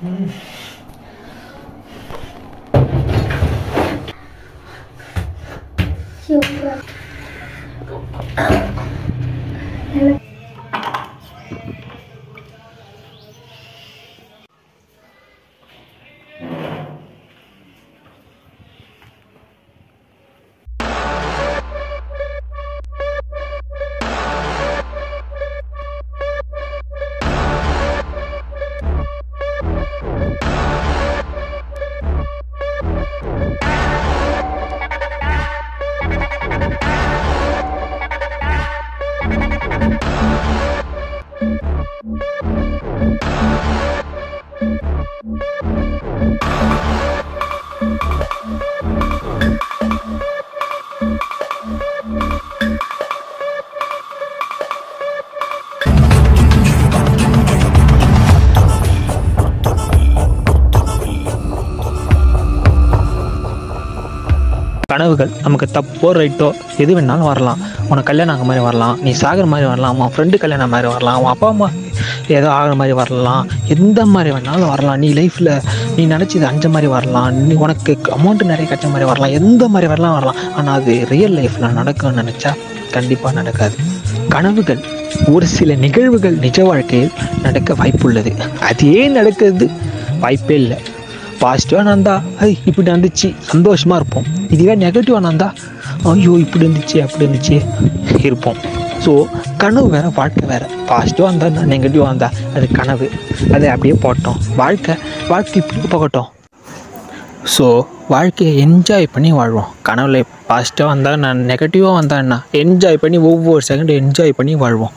嗯，行吧，கனவுகள் நமக்கு தப்போ ரைட்டோ எது வேணாலும் வரலாம். உனக்கு கல்யாணம் ஆகிற மாதிரி வரலாம். நீ சாகிற மாதிரி வரலாம். உன் ஃப்ரெண்டு கல்யாணம் மாதிரி வரலாம். உன் அப்பா அம்மா ஏதோ ஆகிற மாதிரி வரலாம். எந்த மாதிரி வேணாலும் வரலாம். நீ லைஃப்பில் நீ நினச்சது அஞ்ச மாதிரி வரலாம். நீ உனக்கு அமௌண்ட்டு நிறைய கட்ட மாதிரி வரலாம். எந்த மாதிரி வரலாம் வரலாம். ஆனால் அது ரியல் லைஃப்பில் நடக்கும்னு நினச்சா கண்டிப்பாக நடக்காது. கனவுகள் ஒரு சில நிகழ்வுகள் நிஜ வாழ்க்கையில் நடக்க வாய்ப்புள்ளது. அதே நடக்கிறது வாய்ப்பே இல்லை. பாசிட்டிவாக நடந்தா ஐ இப்படி நடந்துச்சு சந்தோஷமாக இருப்போம். இதுவே நெகட்டிவாக நடந்தா ஐயோ இப்படி இருந்துச்சு அப்படி இருந்துச்சு இருப்போம். ஸோ கனவு வேறு வாழ்க்கை வேறு. பாசிட்டிவாக இருந்தால் நெகட்டிவாக இருந்தால் அது கனவு. அதை அப்படியே போட்டோம். வாழ்க்கை வாழ்க்கை இப்படி போகட்டும். ஸோ வாழ்க்கையை என்ஜாய் பண்ணி வாழ்வோம். கனவுல பாசிட்டிவாக வந்தால் நான் நெகட்டிவாக வந்தால் என்ன என்ஜாய் பண்ணி ஒவ்வொரு செகண்டும் என்ஜாய் பண்ணி வாழ்வோம்.